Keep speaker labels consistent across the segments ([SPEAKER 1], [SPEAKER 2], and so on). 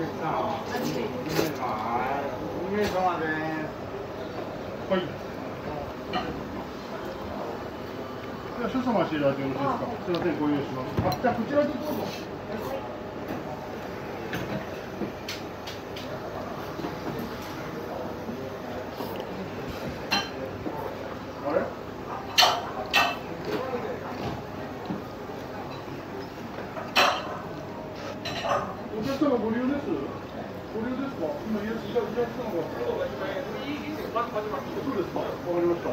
[SPEAKER 1] はい。で、すか。すみません、ご用意します。あ、じゃあ、こちらでどうぞ。あれ。したのご利用です？ご利用ですか？今、いらっしたのが。そうですか。わかりました。ち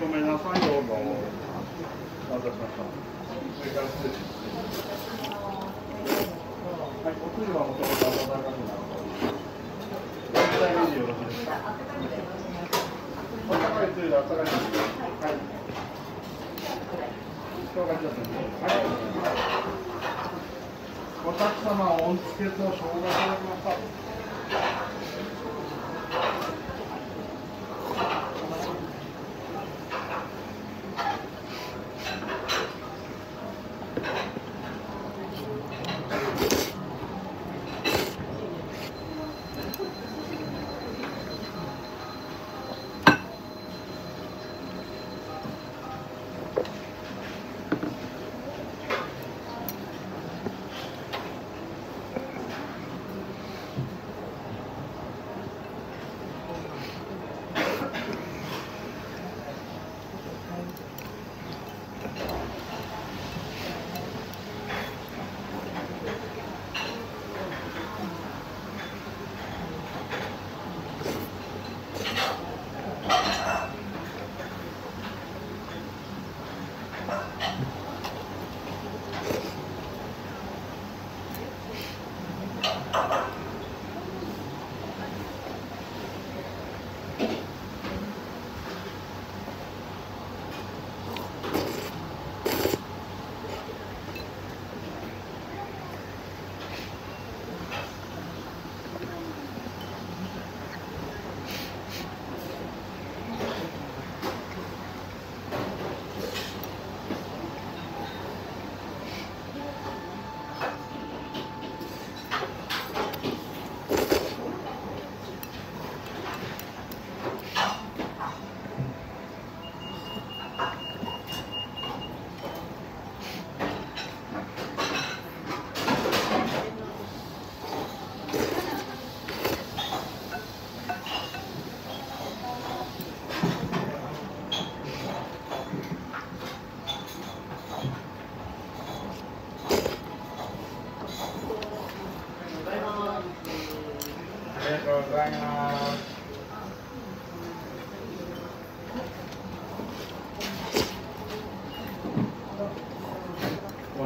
[SPEAKER 1] ごめんなさい、どうぞ。お待たせしました。はい、おつゆはもともと温かくなるので。大体でよろしいです。か。あったかいつゆであったかいつゆ。はい。人がちょっとね。はい。お客様、温付けと生姜い。ただきました。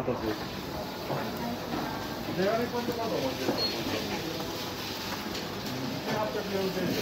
[SPEAKER 1] 形です。ゼこリコまだと思うんす、1840円で。